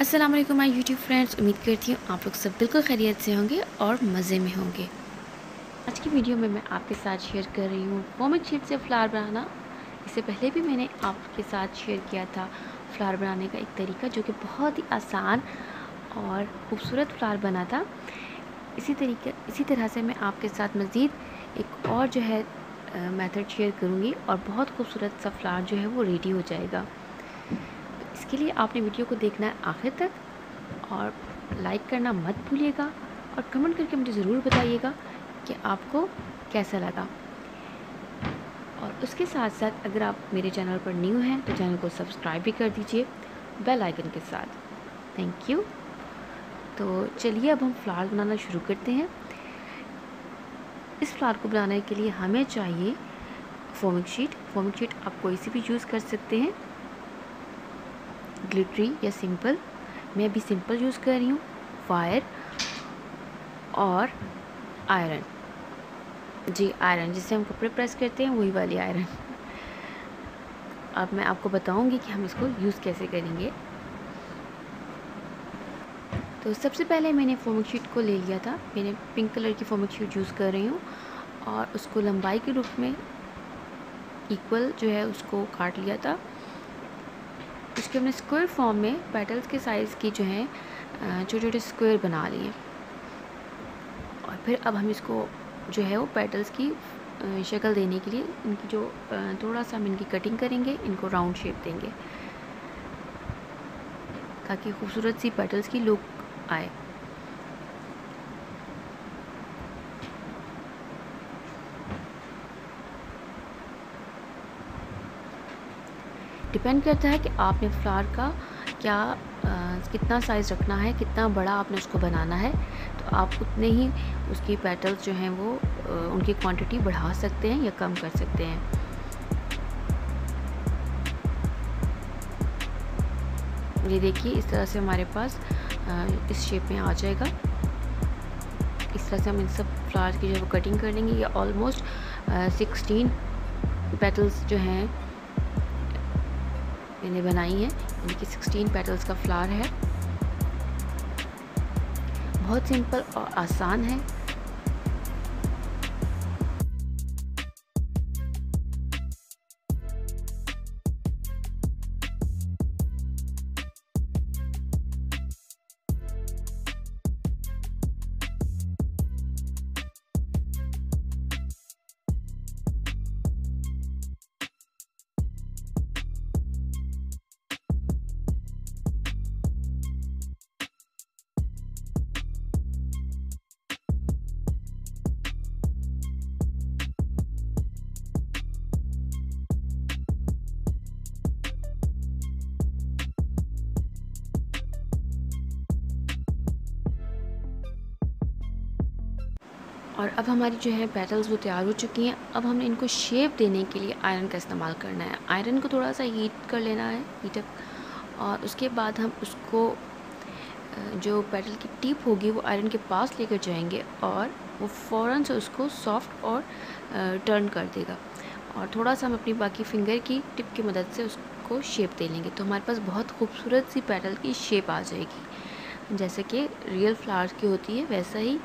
अस्सलाम वालेकुम my YouTube friends उम्मीद करती हूँ आप लोग सब बिल्कुल खैरियत से होंगे और मज़े में होंगे। आज की वीडियो में मैं आपके साथ शेयर कर रही हूँ फोमिक शीट से फ्लावर बनाना। इससे पहले भी मैंने आपके साथ शेयर किया था फ्लावर बनाने का एक तरीका जो कि बहुत ही आसान और ख़ूबसूरत फ्लावर बना था। इसी तरीके, इसी तरह से मैं आपके साथ मज़ीद एक और जो है मेथड शेयर करूँगी और बहुत खूबसूरत सा फ्लावर जो है वो रेडी हो जाएगा। इसके लिए आपने वीडियो को देखना है आखिर तक और लाइक करना मत भूलिएगा और कमेंट करके मुझे ज़रूर बताइएगा कि आपको कैसा लगा। और उसके साथ साथ अगर आप मेरे चैनल पर न्यू हैं तो चैनल को सब्सक्राइब भी कर दीजिए बेल आइकन के साथ। थैंक यू तो चलिए अब हम फ्लावर बनाना शुरू करते हैं। इस फ्लावर को बनाने के लिए हमें चाहिए फोमिक शीट फोमिक शीट आप कोई सी भी यूज़ कर सकते हैं। ग्लिटरी या सिंपल मैं अभी सिंपल यूज़ कर रही हूँ वायर और आयरन जी आयरन जिससे हम कपड़े प्रेस करते हैं, वही वाली आयरन अब मैं आपको बताऊँगी कि हम इसको यूज़ कैसे करेंगे. तो सबसे पहले मैंने फोमिक शीट को ले लिया था. मैंने पिंक कलर की फोमिक शीट यूज़ कर रही हूँ और उसको लंबाई के रूप में इक्वल जो है उसको काट लिया था. उसके हमने स्क्वायर फॉर्म में पेटल्स के साइज़ की जो है छोटे छोटे स्क्वायर बना लिए। और फिर अब हम इसको जो है वो पेटल्स की शक्ल देने के लिए इनकी जो थोड़ा सा हम इनकी कटिंग करेंगे, इनको राउंड शेप देंगे। ताकि खूबसूरत सी पेटल्स की लुक आए। डिपेंड करता है कि आपने फ्लावर का क्या आ, कितना साइज़ रखना है कितना बड़ा आपने उसको बनाना है। तो आप उतने ही उसकी पेटल्स जो हैं वो आ, उनकी क्वांटिटी बढ़ा सकते हैं या कम कर सकते हैं। ये देखिए इस तरह से हमारे पास आ, इस शेप में आ जाएगा। इस तरह से हम इन सब फ्लावर्स की जो है कटिंग कर लेंगे ये ऑलमोस्ट सिक्सटीन पेटल्स जो हैं मैंने बनाई है। यानी कि 16 पेटल्स का फ्लावर है। बहुत सिंपल और आसान है। और अब हमारी जो है पेटल्स वो तैयार हो चुकी हैं। अब हमने इनको शेप देने के लिए आयरन का इस्तेमाल करना है। आयरन को थोड़ा सा हीट कर लेना है हीटअप और उसके बाद हम उसको जो पेटल की टिप होगी वो आयरन के पास लेकर जाएँगे और वो फ़ौर से उसको सॉफ्ट और टर्न कर देगा। और थोड़ा सा हम अपनी बाकी फिंगर की टिप की मदद से उसको शेप दे लेंगे। तो हमारे पास बहुत खूबसूरत सी पेटल की शेप आ जाएगी। जैसे कि रियल फ्लावर्स की होती है, वैसा ही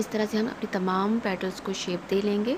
इस तरह से हम अपनी तमाम पेटल्स को शेप दे लेंगे।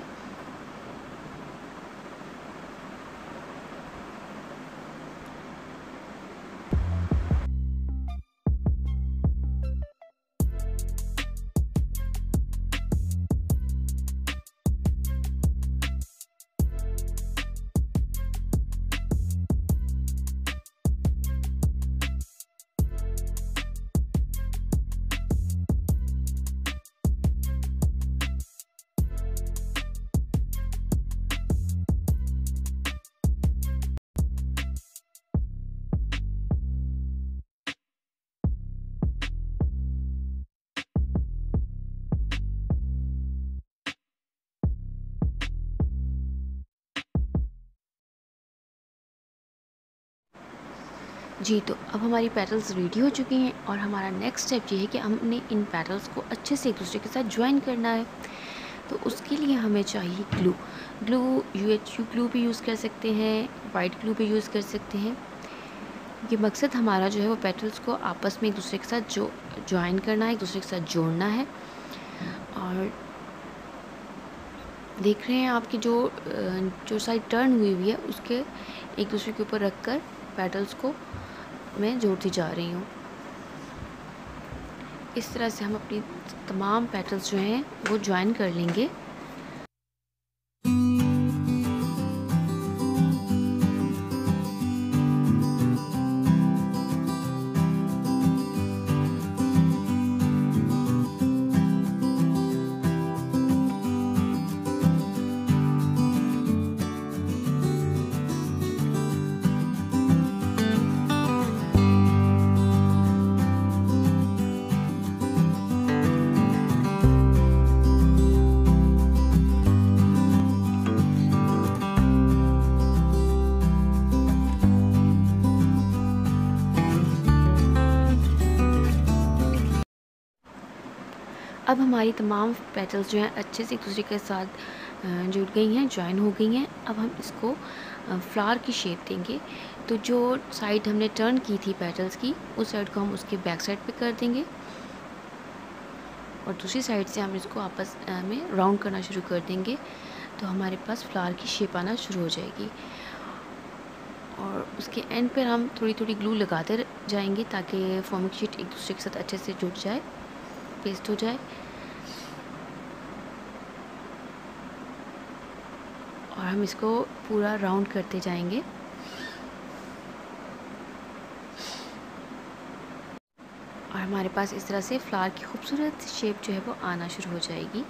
जी तो अब हमारी पेटल्स रेडी हो चुकी हैं और हमारा नेक्स्ट स्टेप ये है कि हमने इन पेटल्स को अच्छे से एक दूसरे के साथ ज्वाइन करना है। तो उसके लिए हमें चाहिए glue glue U H U glue भी यूज़ कर सकते हैं वाइट ग्लू भी यूज़ कर सकते हैं। क्योंकि मकसद हमारा जो है वो पेटल्स को आपस में एक दूसरे के साथ जो ज्वाइन करना है, एक दूसरे के साथ जोड़ना है। और देख रहे हैं आपकी जो जो साइड टर्न हुई हुई है, उसके एक दूसरे के ऊपर रख कर पेटल्स को मैं जोड़ती जा रही हूँ। इस तरह से हम अपनी तमाम पेटल्स जो हैं, वो ज्वाइन कर लेंगे। अब हमारी तमाम पेटल्स जो हैं अच्छे से एक दूसरे के साथ जुड़ गई हैं ज्वाइन हो गई हैं। अब हम इसको फ्लावर की शेप देंगे। तो जो साइड हमने टर्न की थी पेटल्स की, उस साइड को हम उसके बैक साइड पे कर देंगे। और दूसरी साइड से हम इसको आपस में राउंड करना शुरू कर देंगे। तो हमारे पास फ्लावर की शेप आना शुरू हो जाएगी। और उसके एंड पर हम थोड़ी थोड़ी ग्लू लगाते जाएँगे ताकि फॉर्मिक शीट एक दूसरे के साथ अच्छे से जुड़ जाए। पेस्ट हो जाए। और हम इसको पूरा राउंड करते जाएँगे। और हमारे पास इस तरह से फ्लावर की खूबसूरत शेप जो है वो आना शुरू हो जाएगी।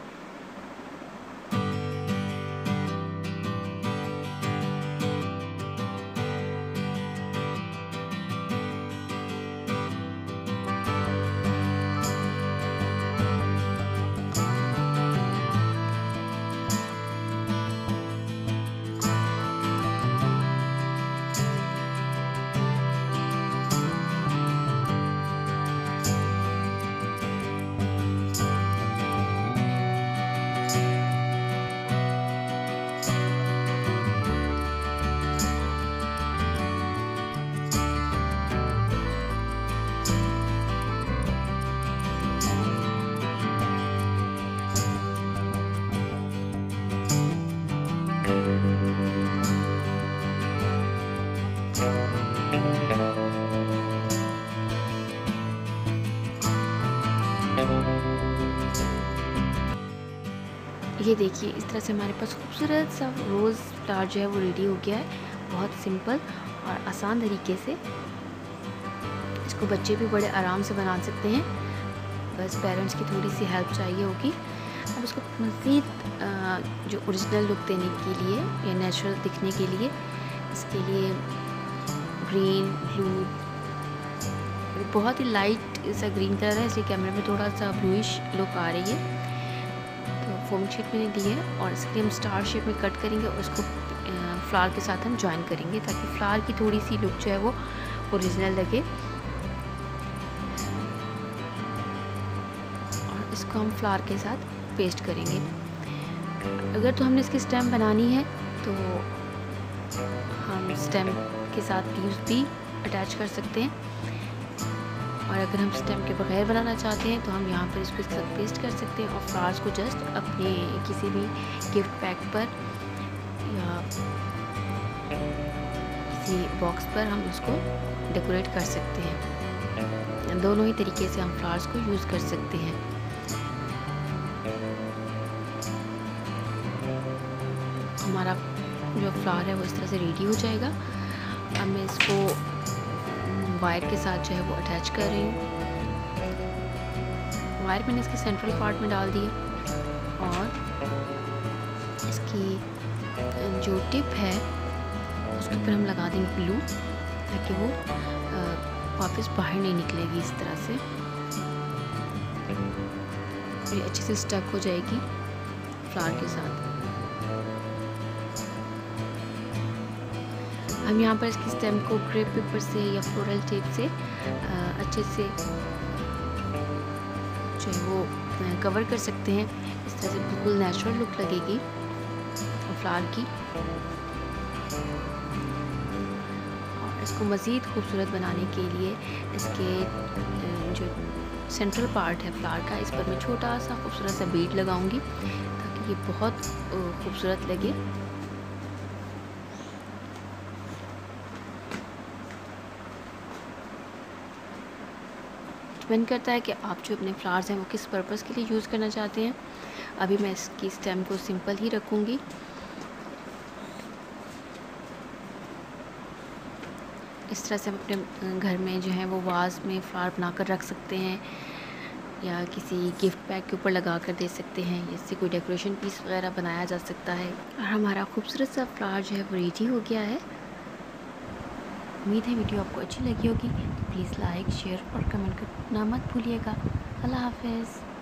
ये देखिए, इस तरह से हमारे पास खूबसूरत सा रोज़ फ्लावर जो है वो रेडी हो गया है। बहुत सिंपल और आसान तरीके से। इसको बच्चे भी बड़े आराम से बना सकते हैं। बस पेरेंट्स की थोड़ी सी हेल्प चाहिए होगी। अब इसको मज़ीद जो ओरिजिनल लुक देने के लिए या नेचुरल दिखने के लिए, इसके लिए ग्रीन ब्लू बहुत ही लाइट सा ग्रीन कलर है इसलिए कैमरे में थोड़ा सा ब्लूइश लुक आ रही है। तो फोम शेप मैंने दी है और इसके हम स्टार शेप में कट करेंगे और उसको फ्लावर के साथ हम ज्वाइन करेंगे ताकि फ्लावर की थोड़ी सी लुक जो है वो ओरिजिनल लगे। और इसको हम फ्लावर के साथ पेस्ट करेंगे। अगर तो हमने इसकी स्टेम बनानी है तो हम स्टेम के साथ लीव्स भी अटैच कर सकते हैं। और अगर हम स्टेम के बगैर बनाना चाहते हैं तो हम यहाँ पर इसको साथ पेस्ट कर सकते हैं और फ्लावर्स को जस्ट अपने किसी भी गिफ्ट पैक पर या किसी बॉक्स पर हम उसको डेकोरेट कर सकते हैं। दोनों ही तरीके से हम फ्लावर्स को यूज़ कर सकते हैं। हमारा जो फ्लावर है वो इस तरह से रेडी हो जाएगा। अब मैं इसको वायर के साथ जो है वो अटैच कर रही हूँ। वायर मैंने इसके सेंट्रल पार्ट में डाल दिए और इसकी जो टिप है, उसके ऊपर हम लगा देंगे ग्लू ताकि वो वापस बाहर नहीं निकलेगी इस तरह से। अच्छे से स्टक हो जाएगी फ्लावर के साथ। हम यहाँ पर इसकी स्टेम को क्रेप पेपर से या फ्लोरल टेप से अच्छे से जो है वो कवर कर सकते हैं। इस तरह से बिल्कुल नेचुरल लुक लगेगी फ्लावर की। और इसको मज़ीद खूबसूरत बनाने के लिए इसके जो सेंट्रल पार्ट है फ्लावर का, इस पर मैं छोटा सा खूबसूरत सा बीट लगाऊँगी ताकि ये बहुत खूबसूरत लगे। डिपेंड करता है कि आप जो अपने फ्लावर्स हैं वो किस पर्पज़ के लिए यूज़ करना चाहते हैं। अभी मैं इसकी स्टेम को सिंपल ही रखूँगी। इस तरह से हम अपने घर में जो है वो वाज में फ्लावर बनाकर रख सकते हैं या किसी गिफ्ट पैक के ऊपर लगा कर दे सकते हैं। इससे कोई डेकोरेशन पीस वगैरह बनाया जा सकता है। और हमारा खूबसूरत सा फ्लावर जो है वो रेडी हो गया है। उम्मीद है वीडियो आपको अच्छी लगी होगी। तो प्लीज़ लाइक, शेयर और कमेंट करना मत भूलिएगा। अल्लाह हाफिज़।